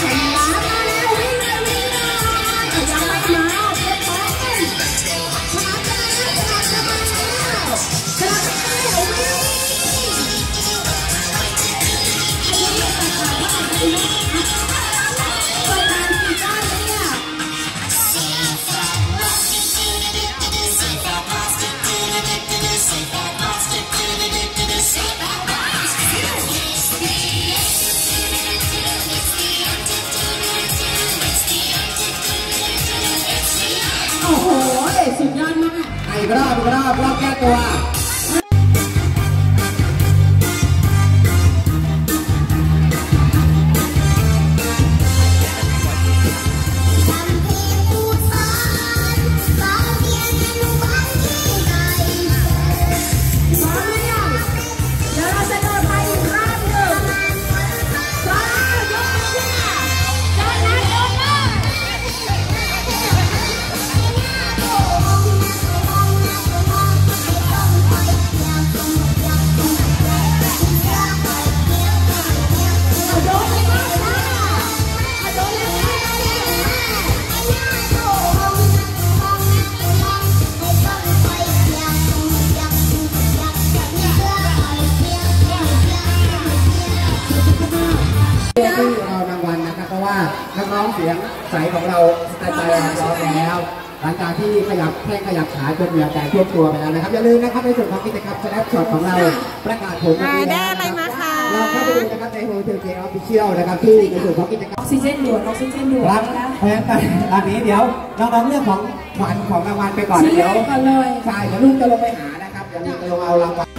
โอ ว่าน้องๆเสียงใสของเรากระจายร้องแล้ว หลังจากที่ขยับแข้งขยับขาจนเหงื่อแตกทั่วตัวไปแล้วนะครับอย่าลืมนะครับในส่วนของกิจกรรม snapshot ของเราประกาศผลวันนี้แล้วนะครับเราเข้าไปดูนะครับใน Hotel J Official นะครับที่ในส่วนของกิจกรรมออกซิเจนด่วนออกซิเจนด่วนครับนะเพราะฉะนั้นตอนนี้เดี๋ยวน้องๆเลือกของขวัญของรางวัลไปก่อนชิ้นแรเดี๋ยวก่อนเลยใช่เดี๋ยวลุงจะลงไปหานะครับเดี๋ยวลุงจะลงเอารางวัล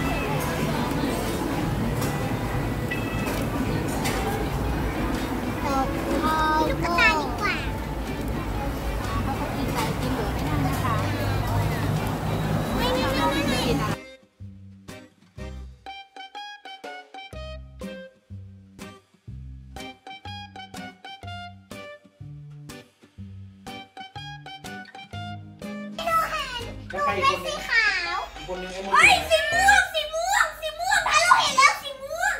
ใครอีกคนนึงขาวคนนึงไอ้มเฮ้ยสีม่วงสีม่วงสีม่วงถ้าเราเห็นแล้วสีม่วง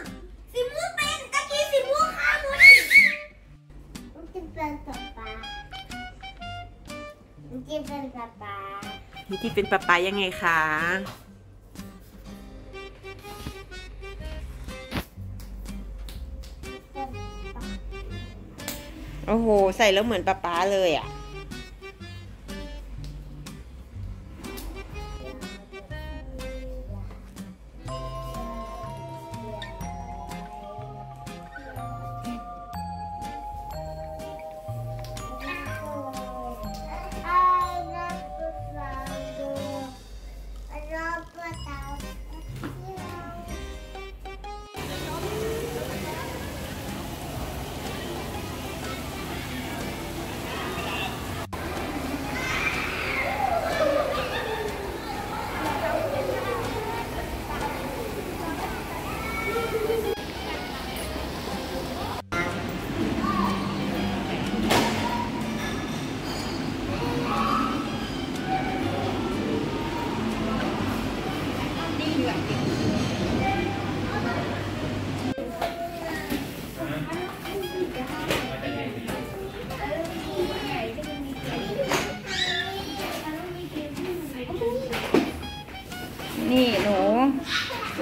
สีม่วงเป็นตะกี้สีม่วงข้ามมันมันจะเป็นป๊าป๊ามันจะเป็นป๊าป๊าวิธีเป็นปะปายังไงคะโอ้โห ใส่แล้วเหมือนปะป๊าเลยอะ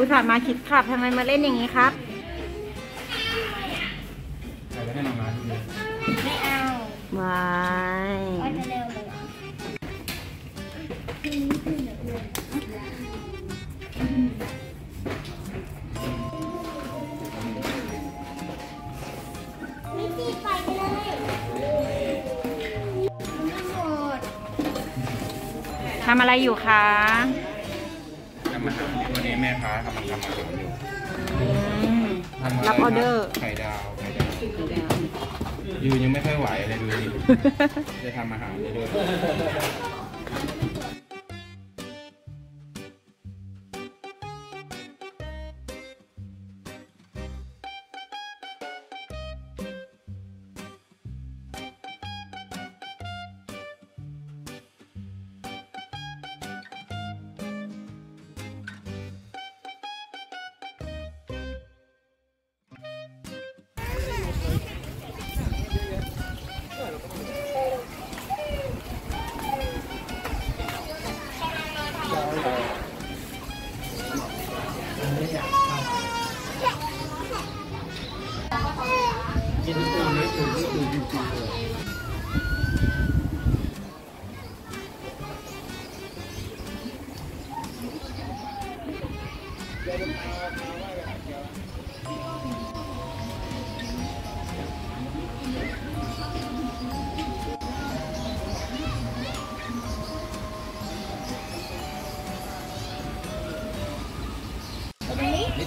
อุตส่าห์มาคิดขับทำไมมาเล่นอย่างนี้ครับ ใครจะให้น้องมาดูเลยไม่เอาวายก็จะเร็วเลยมีสีไฟเลยไม่หมด ทำอะไรอยู่คะ ทำอาหารวันนี้แม่ ค้ากำลังทำอาหารอยู่อืมทำะไรับออเดอร์ ไข่ดาวไข่ดาวยืนยังไม่ค่อยไหวเลยดูดิจะทำอาหารนี่ด้วย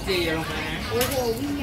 นิจีอย่า